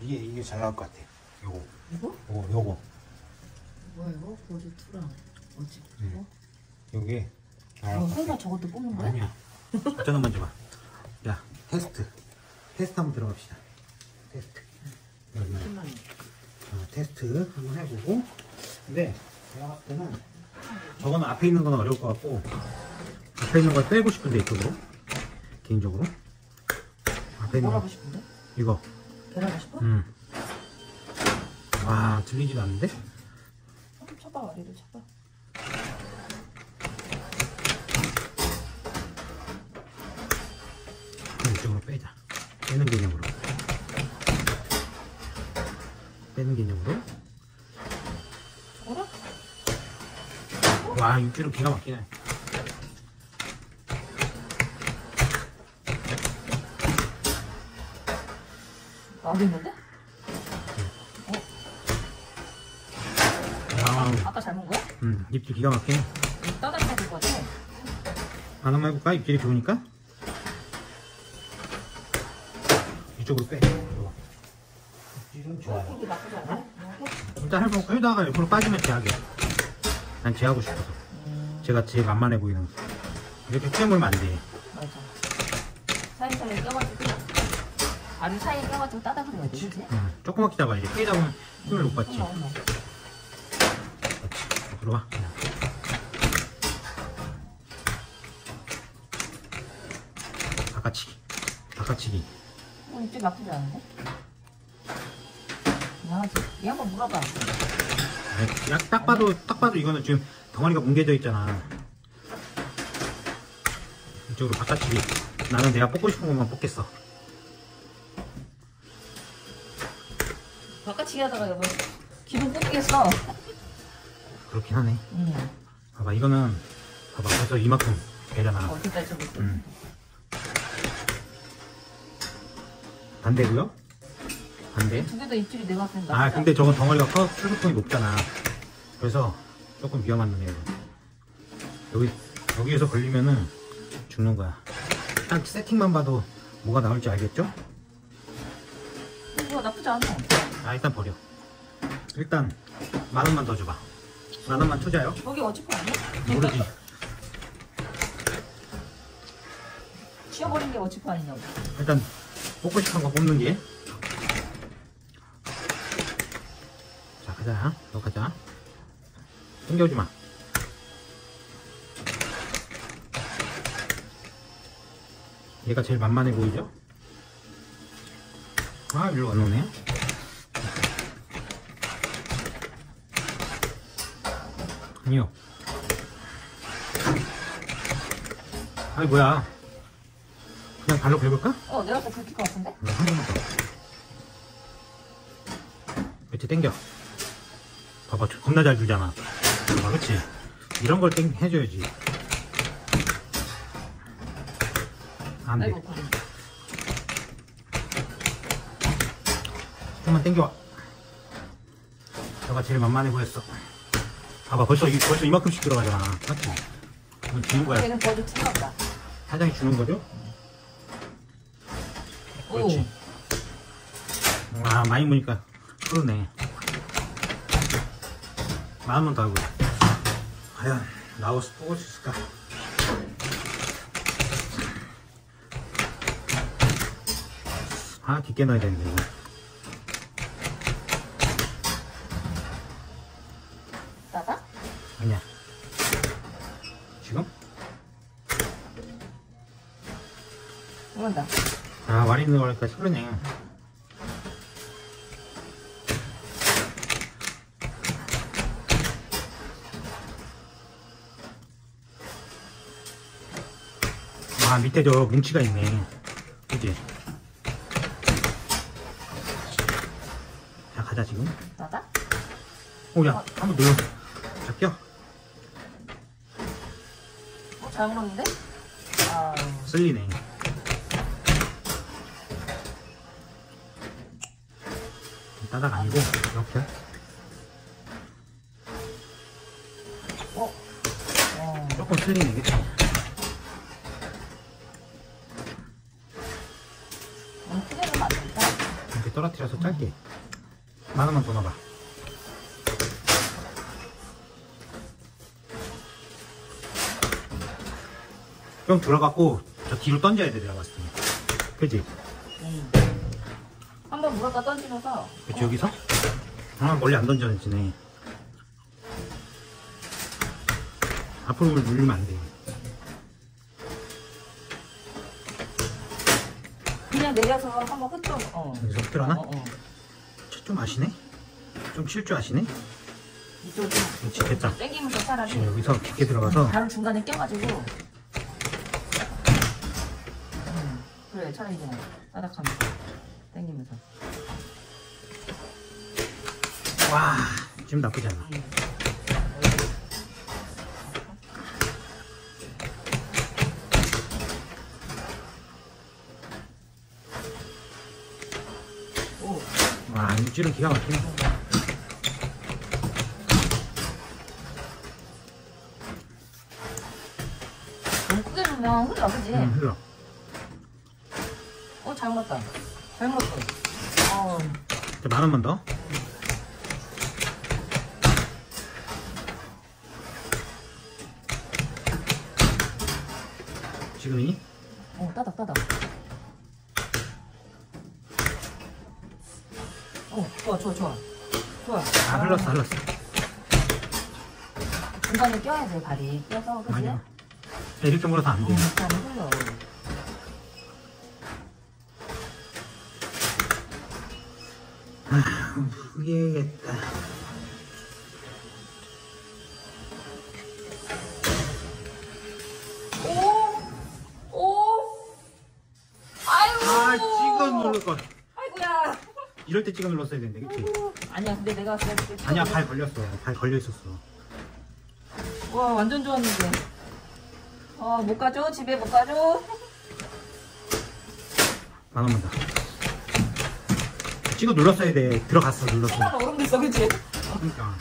이게 이게 잘 나올 것 같아요. 요거 이거? 요거 요거 뭐야 이거? Buds 투랑 어찌 음. 이거? 요게 잘 어, 나올 것 설마 같아. 저것도 뽑는 거야? 아니야. 저는 먼저 봐. 자 테스트 테스트 한번 들어갑시다. 테스트. 여기 잠깐만. 어, 테스트 한번 해보고 근데 제가 봤을 때는 저거는 앞에 있는 건 어려울 것 같고 앞에 있는 걸 빼고 싶은데 이쪽으로 개인적으로 앞에 있는 뭘 거? 이거 계란하고 싶어? 음. 와 들리지도 않는데 좀 쳐봐 머리를 쳐봐 이쪽으로 빼자 빼는 개념으로 빼는 개념으로 어라? 와 육지로 기가 막히네 나도 있는데? 아, 아까 잘못 거야? 음, 입질 기가 막히네. 따뜻해야 될것 같아. 하나만 해볼까? 입질이 좋으니까. 이쪽으로 빼. 입질은 좋아요. 이게 나쁘지 않아? 일단 해보 하다가 옆으로 빠지면 제하게 난 제하고 싶어서. 음. 제가 제일 만만해 보이는 이렇게 꿰물면 안 돼. 맞아. 사이사이에 껴가지고 아니 사이에 껴가지고 따닥거려야 돼 그치? 음, 조그맣게 잡아 이제 크게 잡으면 힘을 못 받지. 어머 어머 그렇지. 옆으로 와. 그냥. 바깥치기. 바깥치기. 어, 입질 나쁘지 않은데? 이상하지? 얘 한번 물어봐. 아니, 약, 딱 봐도 딱 봐도 이거는 지금 덩어리가 뭉개져 있잖아. 이쪽으로 바깥치기. 나는 내가 뽑고 싶은 것만 뽑겠어 바깥치기 하다가 여보 기분 꾸미겠어. 그렇긴 하네. 응 봐봐 이거는 봐봐 벌써 이만큼 되잖아. 어디 딸지 못해 음. 반대고요? 반대? 두 개 다 입질이 내가 나쁘지 아 근데 저건 덩어리가 커 출구통이 높잖아. 그래서 조금 위험한 놈이에요 여기 여기에서 걸리면은 죽는 거야. 딱 세팅만 봐도 뭐가 나올지 알겠죠? 이거 나쁘지 않아 아 일단 버려 일단 만 원만 더 줘봐 만 원만 투자요 저기 어찌폰 아니야? 모르지 치워버린 게 어찌폰 아니냐고 일단 뽑고 싶은 거 뽑는 게. 자, 가자. 너 가자. 당겨오지 마. 얘가 제일 만만해 보이죠? 아, 일로 안 오네. 아니요. 아이, 뭐야. 그냥 발로 긁을까? 어 내가 더 긁힐 것 같은데? 네, 한 번만 더. 그치, 땡겨. 봐봐, 저 겁나 잘 주잖아. 봐봐, 그치? 이런 걸 땡, 해줘야지. 안 돼. 아이고 그래 좀만 땡겨와. 너가 제일 만만해 보였어. 봐봐, 벌써, 이, 벌써 이만큼씩 들어가잖아. 맞지? 이건 주는 거야. 얘는 버드 틀렸다 사장이 주는 거죠? 그렇지. 아, 많이 무니까 그러네. 만 원만 더 하고. 과연 나우스 뽑을 수 있을까? 아, 깊게 넣어야 되는데. 이거. 아니야. 지금? 모른다 아, 와리 있는 거니까 소리네. 아, 밑에 저 뭉치가 있네. 그지? 자, 가자, 지금. 나가? 오, 야, 한번 눌러. 자, 껴. 어, 잘 물었는데? 아 쓸리네. 따닥 아니고, 이렇게. 어? 어 조금 쓸리네, 그치? 너무 크게 넣으면 안 된다 그치? 이렇게 떨어뜨려서 짧게 만 원만 더 넣어봐 좀 들어갔고 저 뒤로 던져야 돼 내가 봤을 때 그지? 응. 한번 물었다 던지면서 그치 여기서? 아 멀리 안 던져지네 앞으로 물리면 안돼 그냥 내려서 한번 흩어. 어. 여기서 흐트러나? 어, 어. 좀 아시네? 좀 칠 줄 아시네? 이쪽 그렇지 됐다 땡기면서 차라리 여기서 깊게 들어가서 바로 중간에 껴가지고. 음, 그래 차라리 그냥 따닥하면서 땡기면서. 와 지금 나쁘지 않아. 와 육질은 기가 막히네. 너무 크게 넣으면 흘러, 그지? 응 흘러. 어, 잘 먹었다. 잘 먹었어. 어, 만 원만 더 지금이? 어, 따닥, 따닥. 어, 좋아, 좋아, 좋아. 좋아. 아 흘렀어 흘렀어 중간에 껴야 돼, 발이. 껴서, 그지? 이렇게 물어서 안돼 어, 흘러. 후회겠다 오! 오! 아이고! 아 찍어 누를 걸 아이고야! 이럴 때 찍어 눌렀어야 되는데 그치? 아니야, 근데 내가 그때 아니야 발 걸렸어 발 걸려 있었어 와, 완전 좋았는데. 어, 못 가죠? 집에 못 가죠? 만 원만 더 찍어 눌렀어야 돼 들어갔어 눌렀어 얼음 됐어, 그치? 그러니까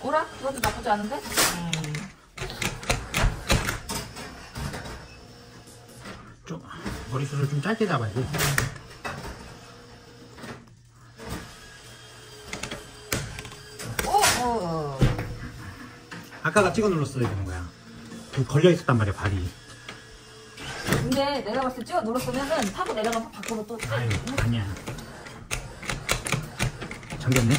오라? 그것도 나쁘지 않은데? 음. 좀 머리숱을 좀 짧게 잡아야 돼 어, 어. 아까가 찍어 눌렀어야 되는 거야 좀 걸려 있었단 말이야 발이 근데 내가 봤을 때 찍어 눌렀으면은 타고 내려가서 밖으로 또. 아유 아니야 잠겼네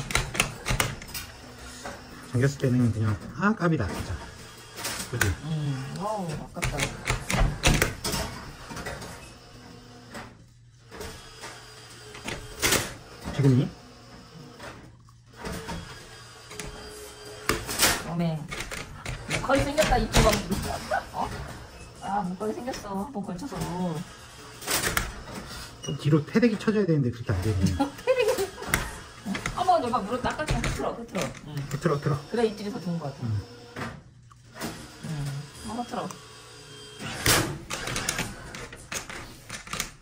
잠겼을 때는 그냥 아 깝이다 진짜 그지 음, 어우, 아깝다. 지금이 어메. 목걸이 생겼다, 이쪽은. 어? 아, 목걸이 생겼어. 한번 걸쳐서. 좀 뒤로 패대기 쳐줘야 되는데 그렇게 안 되네 한번 내가 물었다 아까 좀 흐트러, 흐트러. 응. 틀어 틀어 그래, 이쪽이 더 좋은 것 같아. 응. 응. 한번 흐트러.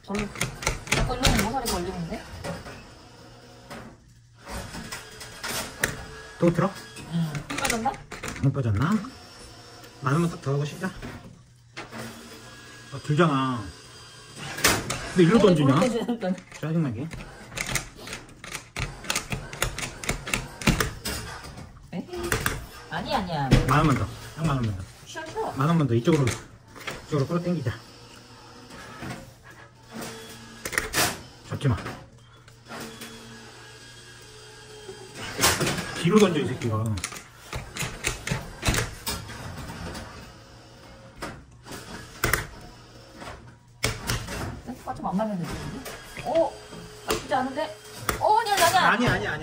절로. 걸리면 모서리 걸리는데? 또 틀어? 응. 힘 빠졌나? 못 빠졌나? 만 원만 딱더 하고 시작 아, 들잖아 근데 일로 던지냐? 짜증나게 아니, 아니야. 만 원만 더. 딱 만 원만 더. 쉬어, 쉬어. 만 원만 더. 이쪽으로 이쪽으로 끌어 당기자. 잡지 마. 뒤로 던져 이 새끼가.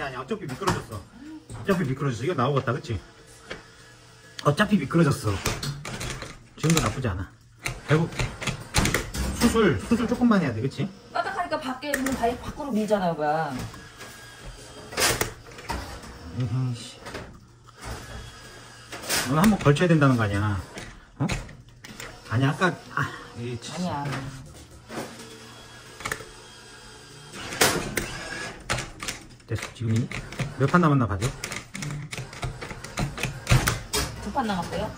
아니 아니. 어차피 미끄러졌어. 어차피 미끄러졌어. 이거 나오겠다, 그렇지? 어차피 미끄러졌어. 지금도 나쁘지 않아. 결국 수술 수술 조금만 해야 돼, 그렇지? 따뜻하니까 밖에 있는 발이 밖으로 밀잖아, 오빠. 에이씨. 오늘 한번 걸쳐야 된다는 거 아니야? 어? 아니 아까 아, 이. 아니야. 됐어 지금이 몇판 남았나 봐줘. 두 판 남았어요?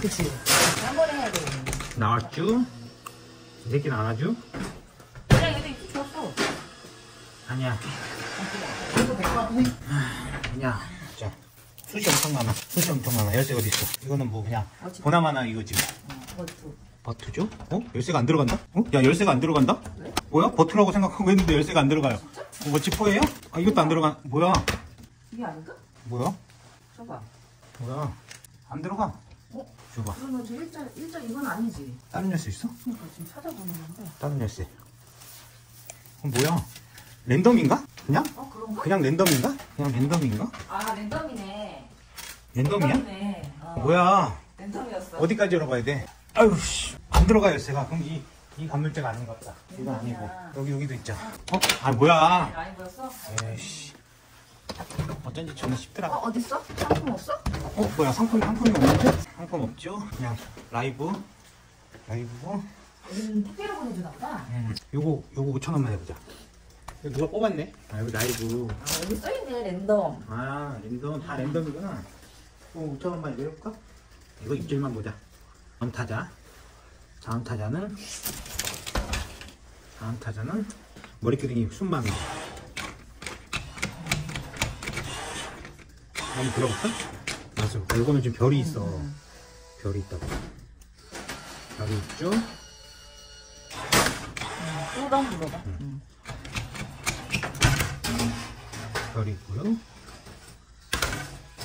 그치. 한 번에 해야 돼. 나왔쥬? 이 새끼는 안 하쥬? 그냥 얘도 입기 좋았어. 아니야. 아니야. 자, 숱이 엄청 많아. 숱이 엄청 많아. 열쇠 어디 있어? 이거는 뭐 그냥 어찌- 보나마나 이거 지금. 버투. 버트죠? 어? 열쇠가 안 들어간다? 어? 야 열쇠가 안 들어간다? 왜? 뭐야? 버트라고 생각하고 했는데 열쇠가 안 들어가요. 어, 뭐 지퍼예요? 아 이것도 안 들어가. 뭐야? 이게 아닌가? 뭐야? 줘봐. 뭐야? 안 들어가. 어? 줘봐. 그러면 저 일자, 일자 이건 아니지. 다른 열쇠 있어? 그러니까 지금 찾아보는 건데. 다른 열쇠. 어, 뭐야? 랜덤인가? 그냥? 어, 그런가? 그냥 랜덤인가? 그냥 랜덤인가? 아, 랜덤이네. 랜덤이야? 랜덤이네. 어, 뭐야? 랜덤이었어. 어디까지 열어봐야 돼? 아유 씨. 안 들어가 열쇠가. 그럼 이, 이 감물제가 아닌가 보다. 이건 아니고. 여기 여기도 있자. 어? 아 뭐야? 많이 보였어? 에이씨. 어쩐지 저는 어, 쉽더라. 어딨어? 상품 없어? 어, 뭐야, 상품, 상품이 없는데? 상품 없죠? 그냥 라이브. 라이브고. 여기는 택배로 보내주나 보다. 음. 요거, 요거 5천원만 해보자. 이거 누가 뽑았네? 아, 여기 라이브. 아, 여기 써있네, 랜덤. 아, 랜덤, 다 랜덤이구나. 어, 5천원만 내볼까? 이거 입질만 보자. 다음 타자. 다음 타자는, 다음 타자는 머리끄댕이 순방이. 한번 들어볼까? 맞아. 이거는 지금 별이 있어. 별이 있다고. 별이 있죠? 뚜껑 불어봐. 응. 별이 있고요.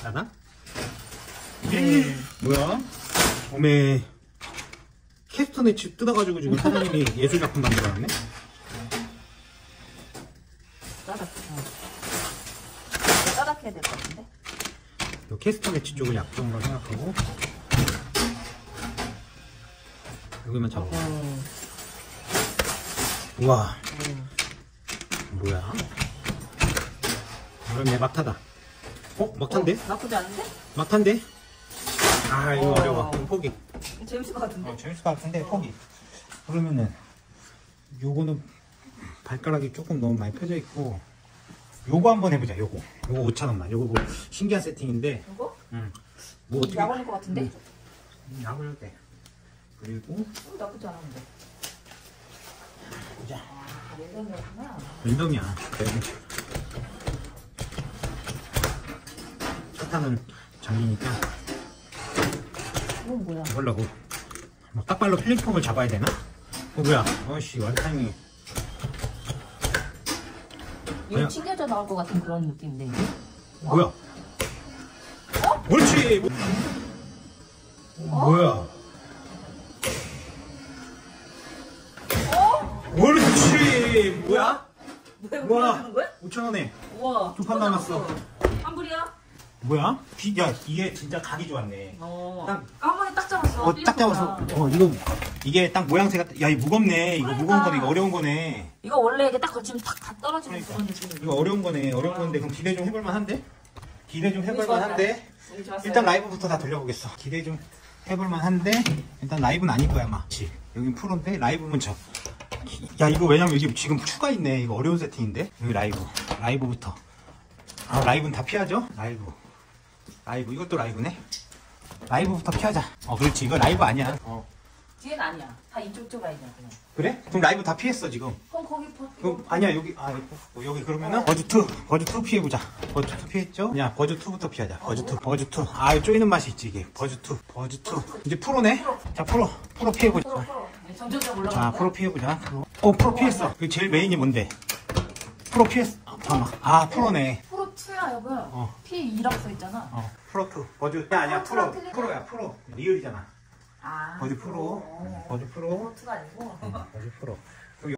하나? 뭐야? 어메 캐스터네치 뜯어가지고 지금 사장님이 예술 작품 만들어놨네? 따닥. 어. 따닥해야 될 것 같은데? 요 캐스터네치 쪽을 약종으로 생각하고 여기만 잡아 어. 우와 뭐야? 그럼 얘 막타다 어? 막탄데? 나쁘지 않은데? 막탄데? 아 이거 어. 어려워 그럼 포기 재밌을 것 같은데? 어, 재밌을 것 같은데 포기 그러면은 요거는 발가락이 조금 너무 많이 펴져 있고 요거 한번 해보자 요거 요거 5천원만 요거 뭐 신기한 세팅인데 이거? 음. 뭐 어떻게 약 올릴 것 같은데? 음, 약을 돼 그리고 어, 나쁘지 않은데. 보자 아, 랜덤이었구나. 랜덤이야 그래도 사탕은 장기니까 이건 뭐야? 이걸로고 뭐 딱발로 필링폼을 잡아야 되나? 어 뭐야 어씨 완타임이 이거 그냥- 튕겨져 나올 것 같은 그런 느낌인데, 이게? 뭐야? 어? 옳지! 뭐- 뭐야? 옳지! 뭐야? 뭐야, 우와. 보여주는 거야? 5천원에 우와. 두판 남았어. 환불이야? 뭐야? 비- 야 이게 진짜 각이 좋았네 어. 딱- 한 번에 딱 잡았어. 어 딱 잡아서 어 이거 이게 딱 모양새가 야이 무겁네 이거 그러니까. 무거운 거네 이거 어려운 거네 이거 원래 이게 딱 걸치면 탁 다 떨어지는 그러니까. 그런 느낌. 이거 어려운 거네 어려운 건데 그럼 기대 좀 해볼 만 한데? 기대 좀 해볼 만 한데? 우리 좋았어요. 일단 Live부터 다 돌려보겠어. 기대 좀 해볼 만 한데 일단 Live는 아닐 거야 아마. 여긴 Pro인데 Live면 저. 야 이거 왜냐면 여기 지금 추가 있네. 이거 어려운 세팅인데 여기 Live. Live부터. 아 Live는 다 피하죠? Live. Live 이것도 Live네. Live부터 피하자. 어 그렇지 이거 라이브 아니야. 어 뒤엔 아니야. 다 이쪽 쪽 라인이야 그냥. 그래? 그럼 라이브 다 피했어 지금. 그럼 거기 버. 그럼 아니야 여기 아 여기, 여기 그러면은 Buds 2 Buds 2 피해보자 Buds 2 피했죠? 야 Buds 2부터 피하자 Buds 2 Buds 2 아 쪼이는 맛이 있지 이게 Buds 2 Buds 2 이제 Pro네 자 Pro Pro 피해보자 Pro Pro. 점점점 올라가. 자 프로 피해보자 프로 어 프로 피했어 그 제일 main이 뭔데 프로 피했어 아, 잠깐만 아 Pro네 Pro 2야 여보. 어. P2라고 써 있잖아. 어 프로 2 Buds 야 아니야 어, Pro Pro. Pro야 Pro real이잖아 아. Buds Pro Buds Pro Pro 2가 아니고. Buds Pro